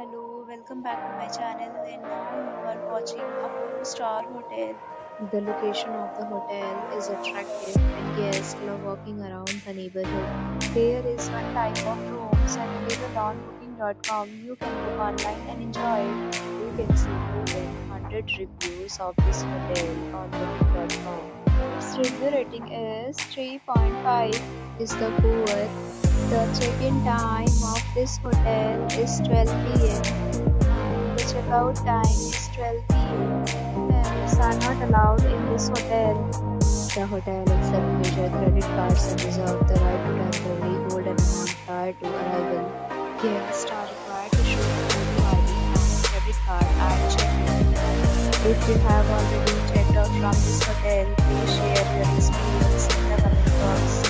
Hello, welcome back to my channel and now you are watching a 4-star hotel. The location of the hotel is attractive and guests love walking around the neighborhood. There is one type of rooms available on booking.com. You can book online and enjoy. You can see more than 100 reviews of this hotel on booking.com. Its review rating is 3.5 is the poor. The check-in time of this hotel is 12 pm. The checkout time is 12 pm. Pets are not allowed in this hotel. The hotel accepts major credit cards and reserves the right to temporarily hold an amount prior to arrival. Guests are required to show photo ID and credit card at check-in. If you have already checked out from this hotel, please share your experience in the comment box.